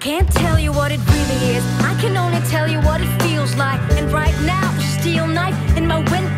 can't tell you what it really is. I can only tell you what it feels like. And right now, steel knife in my window.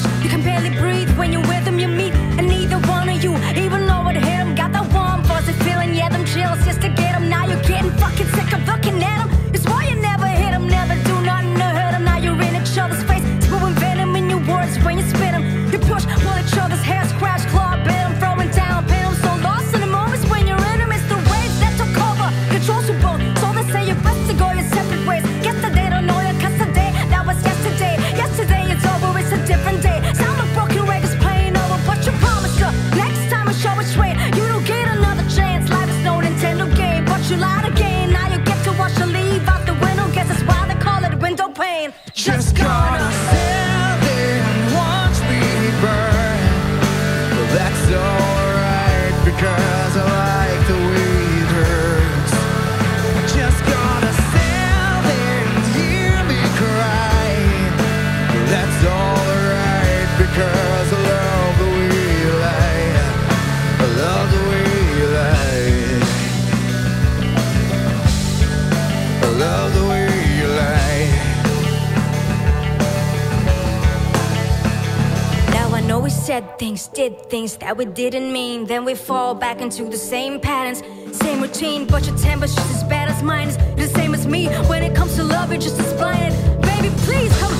rush. You can barely breathe when you're with them, you meet, and neither one of you even know what hit them. Got that warm, fuzzy feeling, yeah, them chills just to get them. Now you're getting fucking sick of looking at them. It's why you never hit them, never do nothing to hurt them. Now you're in each other's face, spewing venom in your words when you spit them. You push, pull each other's hair. said things, did things that we didn't mean. Then we fall back into the same patterns Same routine, but your temper's just as bad as mine is. The same as me, when it comes to love, you're just as blind. Baby, please, come.